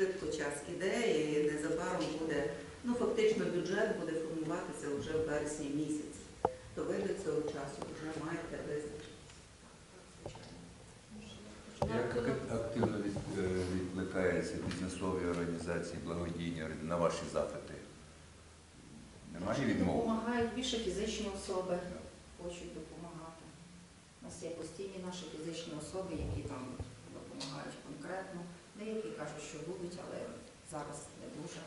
швидко час іде і незабаром буде, ну фактично бюджет буде формуватися вже в вересні місяці. То ви до цього часу вже маєте визначити. Як активно е, відкликаються бізнесові організації, благодійні на ваші запити? Немає відмови? Допомагають більше фізичні особи, хочуть допомагати. У нас є постійні наші фізичні особи, які там допомагають конкретно. Деякі кажуть, що будуть, але зараз не дуже.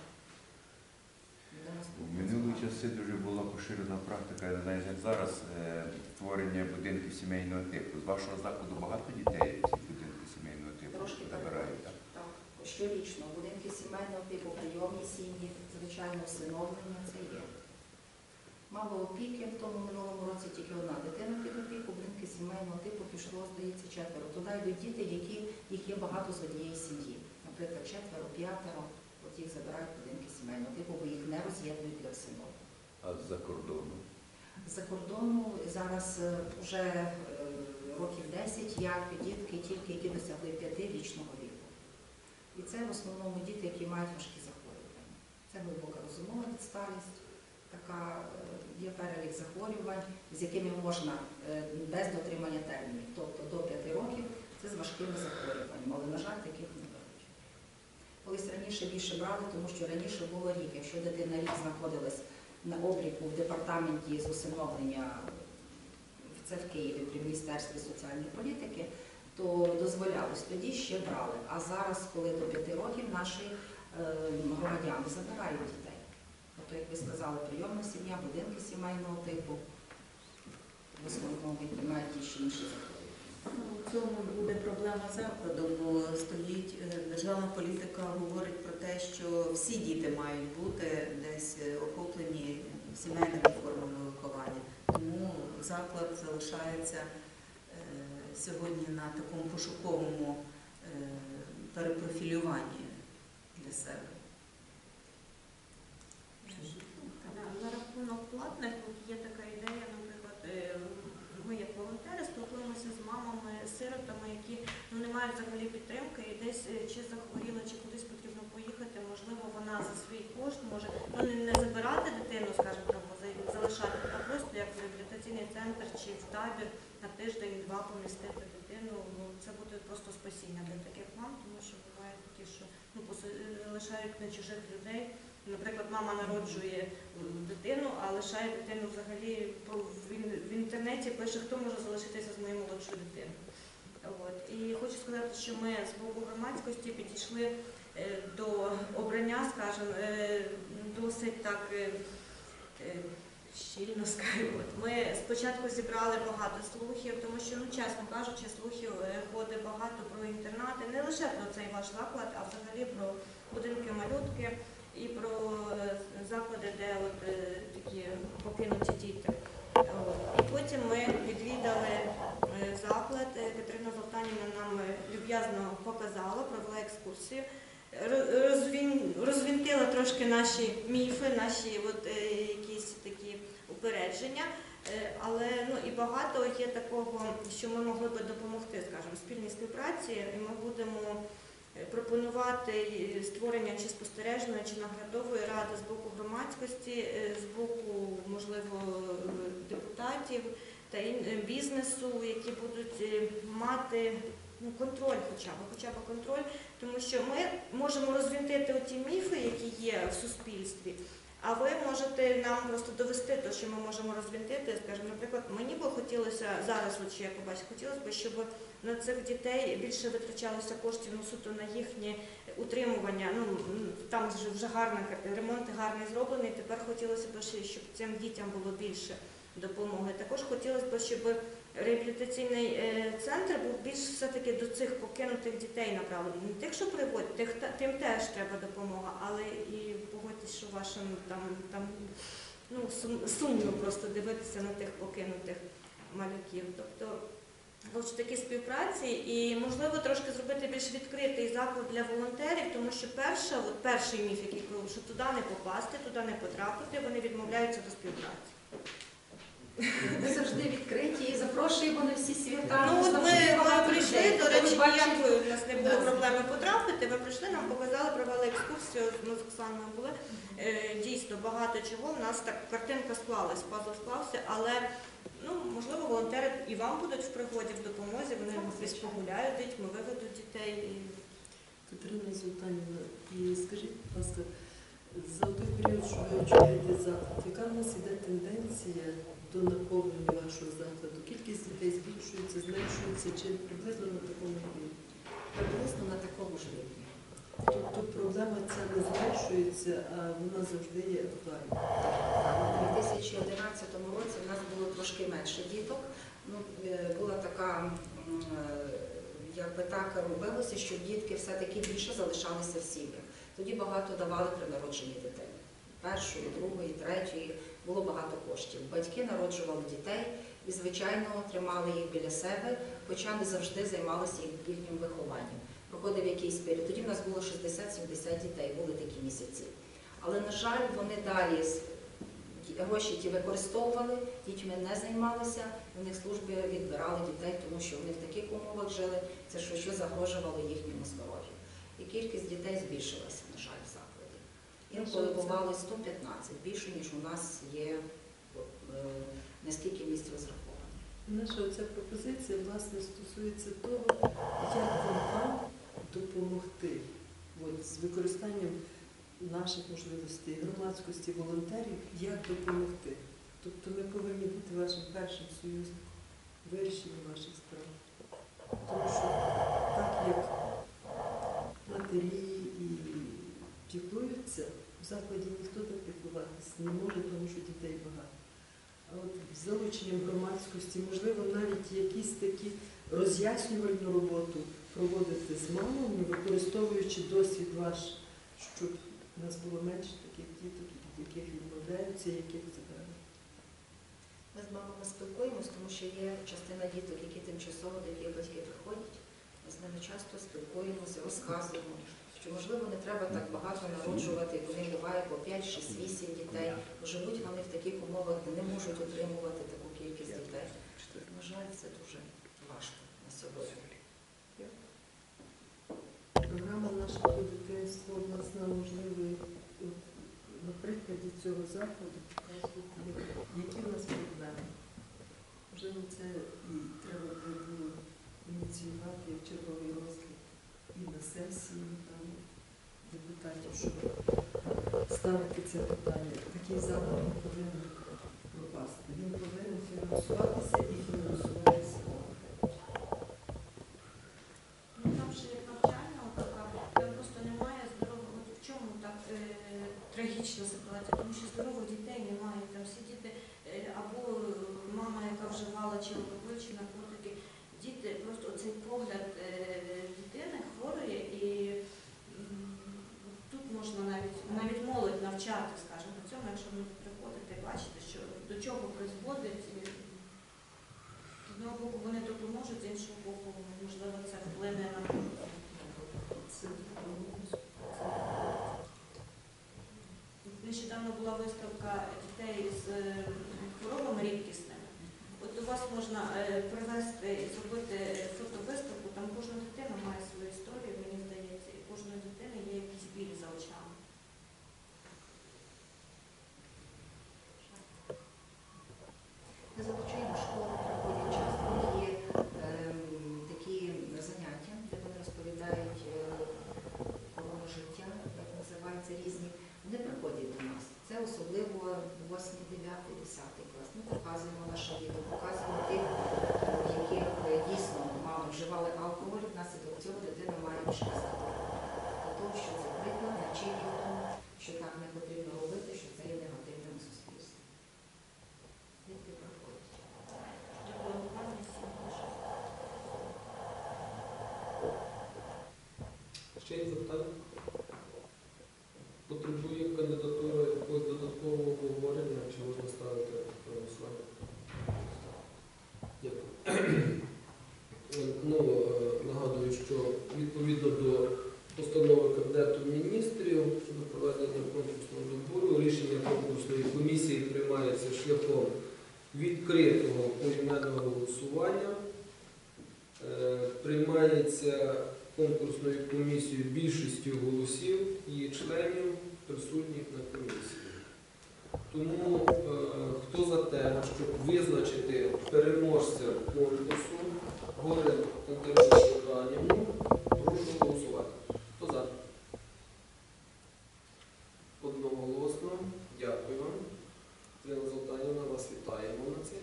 В минулі часи дуже була поширена практика, я не знаю, як зараз, е, створення будинків сімейного типу. З вашого закладу багато дітей ці будинки сімейного типу Трошки забирають, так? Так, щорічно. Будинки сімейного типу, прийомні сім'ї, звичайно, всиновлення це є. Мало опіки, в тому минулому році тільки одна дитина під опіку, будинки сімейного типу пішло, здається, четверо. Туди йдуть діти, які, їх є багато з однієї сім'ї. Наприклад, четверо, п'ятеро, от їх забирають будинки сімейного типу, бо їх не роз'єднують для всиновлення. А з-за кордону? З-за кордону зараз вже років 10 як дітки тільки які досягли 5-річного віку. І це в основному діти, які мають важкі захворювання. Це глибока розумова відсталість, така е, є перелік захворювань, з якими можна е, без дотримання термінів, тобто до 5 років це з важкими захворюваннями, але, на жаль, таких не беруть. Колись раніше більше брали, тому що раніше було рік. Якщо дитина рік знаходилась на обліку в департаменті з усиновлення це в Києві при Міністерстві соціальної політики, то дозволялось тоді ще брали. А зараз, коли до п'яти років, наші е, громадяни забирають дітей. Тобто, як ви сказали, прийомна сім'я, будинки сімейного типу, в основному приймають ті чи інші захворювання. Ну, В цьому буде проблема закладу, бо стоїть е, державна політика говорить про те, що всі діти мають бути десь е, охоплені сімейними формами виховання. Тому заклад залишається е, сьогодні на такому пошуковому перепрофілюванні для себе. На, на рахунок платних от є така ідея, наприклад, е, ми як волонтери спілкуємося з мамами, сиротами, які ну, не мають взагалі підтримки і десь е, чи захворіла, чи кудись потрібно поїхати. Можливо, вона за свій кошт може ну, не, забирати дитину, скажімо, там, залишати, а просто як в реабілітаційний центр чи в табір на тиждень-два помістити дитину. Ну, це буде просто спасіння для таких мам, тому що буває такі, що ну, лишають на чужих людей. Наприклад, мама народжує дитину, а лишає дитину взагалі в інтернеті пише, хто може залишитися з моєю молодшою дитиною. От. І хочу сказати, що ми з боку громадськості підійшли е, до обрання, скажімо, е, досить так е, щільно скажімо. Ми спочатку зібрали багато слухів, тому що, ну чесно кажучи, слухів ходить багато про інтернати, не лише про цей ваш заклад, а взагалі про будинки малютки і про е, заклади, де от е, такі покинуті діти. І потім ми відвідали е, заклад. Катерина Золтанівна нам люб'язно показала, провела екскурсію. Ро- Розвін, розвінтила трошки наші міфи, наші от, якісь такі упередження. Але ну і багато є такого, що ми могли би допомогти, скажімо, спільній співпраці, і ми будемо пропонувати е, створення чи спостережної, чи наглядової ради з боку громадськості, е, з боку, можливо, депутатів та е, бізнесу, які будуть мати ну, контроль, хоча б, хоча б контроль, тому що ми можемо розвінтити ті міфи, які є в суспільстві. А ви можете нам просто довести те, що ми можемо розвінтити. Скажімо, наприклад, мені би хотілося зараз, от що я побачу, хотілося б, щоб на цих дітей більше витрачалося коштів ну, суто на їхнє утримування. Ну там вже вже гарно ремонт гарний зроблений. Тепер хотілося б, щоб цим дітям було більше допомоги. Також хотілося б, щоб реабілітаційний е, центр був більш все-таки до цих покинутих дітей направлений. Не тих, що приводять, тих тим теж треба допомога, але і погодьтесь, що вашим там там ну сумно просто дивитися на тих покинутих малюків. Тобто Хочу такі співпраці і можливо трошки зробити більш відкритий заклад для волонтерів, тому що перша, от перший міф, який був, що туди не попасти, туди не потрапити, вони відмовляються до співпраці. Завжди відкриті і запрошуємо на всі свята. Ну от ми, Завжди ми багато прийшли, людей. до речі, Телебачення. Ніякої у нас не були проблеми потрапити, ви прийшли, нам показали, провели екскурсію, ми з Оксаною були. Е, Дійсно, багато чого. У нас так картинка склалась, пазл склався, але ну, можливо, волонтери і вам будуть в пригоді, в допомозі, вони десь погуляють дітьми, виведуть дітей. Катерина Золтанівна, і скажіть, будь ласка, за той період, що ви очолюєте заклад, яка в нас іде тенденція до наповнення вашого закладу? Кількість дітей збільшується, зменшується чи приблизно на такому рівні? Приблизно на такому ж рівні. Тобто проблема ця не зменшується, а вона завжди є актуальна. У 2011 році в нас було трошки менше діток. Ну, е, була така, е, якби так робилося, що дітки все-таки більше залишалися в сім'ях. Тоді багато давали при народженні дітей. Першої, другої, третьої було багато коштів. Батьки народжували дітей і, звичайно, тримали їх біля себе, хоча не завжди займалися їхнім вихованням. Проходив якийсь період. Тоді в нас було 60-70 дітей, були такі місяці. Але, на жаль, вони далі гроші ті використовували, дітьми не займалися, в них служби відбирали дітей, тому що вони в таких умовах жили, це що, загрожувало їхньому здоров'ю. І кількість дітей збільшилася, на жаль, закладі. Інколи бувало 115, більше, ніж у нас є е, наскільки місць розраховано. Наша оця пропозиція власне стосується того, як вам допомогти от, з використанням наших можливостей, громадськості, волонтерів, як допомогти. Тобто ми повинні бути вашим першим союзником вирішенні ваших справ. Тому що так як матері і піклуються, в закладі ніхто так піклуватися не може, тому що дітей багато. А от з залученням громадськості, можливо, навіть якісь такі роз'яснювальну роботу проводити з мамами, використовуючи досвід ваш, щоб у нас було менше таких діток, від яких відмовляються, яких забирають. Ми з мамами спілкуємось, тому що є частина діток, які тимчасово до яких батьки приходять. Ми з ними часто спілкуємося, розказуємо, що можливо не треба так багато народжувати, коли буває по 5, 6, 8 дітей. Живуть вони в таких умовах, де не можуть отримувати таку кількість дітей. На жаль, це дуже важко на сьогодні. Програма нашого дитинства власне можливо, от, на прикладі цього заходу показувати, які в нас проблеми. Можливо, це і треба було ініціювати як черговий розгляд і на сесії депутатів, щоб ставити це питання. Такий заклад повинен пропасти. Він повинен фінансуватися і фінансуватися. Ну, там ще як навчальна така, там просто немає здорового. От в чому так е, трагічна ситуація? Тому що здорових дітей немає. Там всі діти е, або мама, яка вживала чи алкоголь, чи наркотики. Діти, просто оцей погляд е, дитини хворої і м, тут можна навіть навіть молодь навчати, скажімо, на цьому, якщо ви приходите, бачите, що до чого призводить. і З одного боку вони допоможуть, з іншого боку, можливо, це вплине на нещодавно була виставка дітей з е, хворобами рідкісними. От у вас можна е, привезти і зробити фотовиставку, там кожна дитина має свою історію, мені здається, і кожної дитини є якийсь біль за очами. Ми залучаємо школи, приходять часто. У них є ем, такі заняття, де вони розповідають е, про життя, як називаються різні. Вони приходять до нас. Це особливо 8, 9, 10 клас. Ми показуємо наше відео, показуємо тих, яких е, дійсно мами вживали алкоголь, внаслідок цього дитина має здоров'я. Для того, що це приклад, навчить їх тому, що так не потрібно робити, що це є негативним сім'ї. Ще є запитання? Потребує кандидатура якогось додаткового обговорення, чи можна ставити на голосування? Дякую. Ну, е, нагадую, що відповідно до постанови Кабінету міністрів щодо проведення конкурсного добору, рішення конкурсної комісії приймається шляхом відкритого поіменного голосування. Е, Приймається конкурсною комісією більшістю голосів її членів присутніх на комісії. Тому е, хто за те, щоб визначити переможця конкурсу Горин Антоніну Ганівну, прошу голосувати. Хто за? Одноголосно. Дякую вам. Ірина Золтанівна, вас вітаємо на це.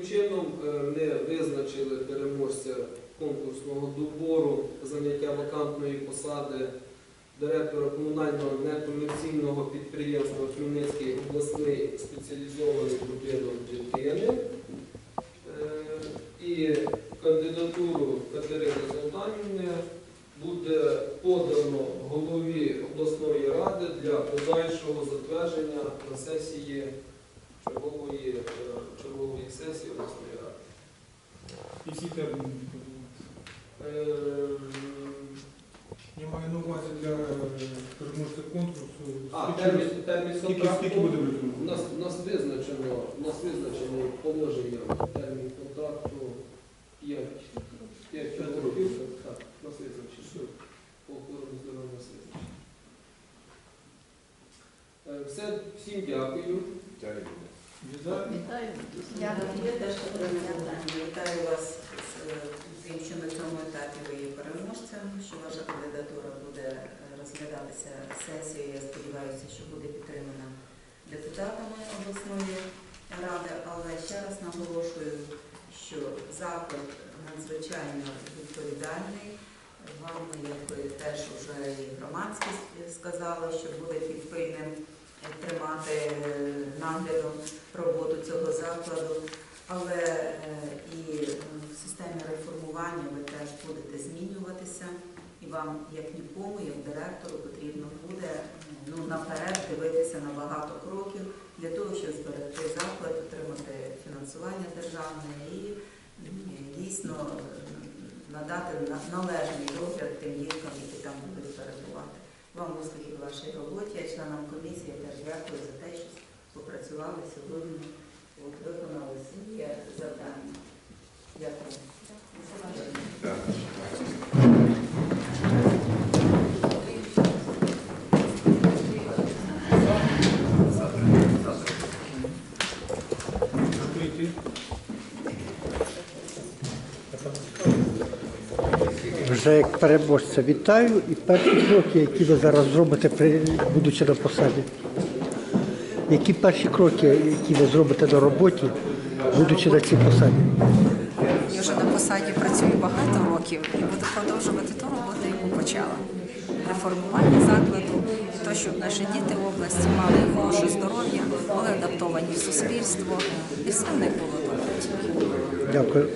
Таким чином е, ми визначили переможця конкурсного добору заняття вакантної посади директора комунального некомерційного підприємства Хмельницький обласний спеціалізований будинок дитини. Е, І кандидатуру Катерини Золтанівни буде подано голові обласної ради для подальшого затвердження на сесії чергової, е, чергової сесії обласної ради. всі терміни? Е, Я маю на увазі для е, переможця конкурсу. А, термін, термін контракту. У нас, у нас визначено, у нас визначено положення термін контракту 5, 5 П'ять років. років. Так, у нас визначено. По охороні здоров'я у нас визначено. Е, Все, всім дякую. Вітаю. Я теж вітаю вас з е, тим, що на цьому етапі ви є переможцем, що ваша кандидатура буде е, розглядатися сесією. Я сподіваюся, що буде підтримана депутатами обласної ради, але ще раз наголошую, що заклад надзвичайно відповідальний. Вам, як теж вже і громадськість сказала, що буде під пильним тримати е, наглядом роботу цього закладу, але е, і в системі реформування ви теж будете змінюватися, і вам, як нікому, як директору, потрібно буде ну, наперед дивитися на багато кроків для того, щоб зберегти заклад, отримати фінансування державне і дійсно е, надати належний догляд тим діткам, які там будуть перебувати. Вам успіхів в вашій роботі, а членам комісії теж дякую за те, що попрацювали сьогодні, виконали Вже як переможця вітаю і перші кроки, які ви зараз зробите, будучи на посаді. Які перші кроки, які ви зробите на роботі, будучи на цій посаді? Я вже на посаді працюю багато років і буду продовжувати ту роботу, яку почала. Реформування закладу, то, щоб наші діти в області мали хороше здоров'я, були адаптовані в суспільство, і все в них було добре. Дякую.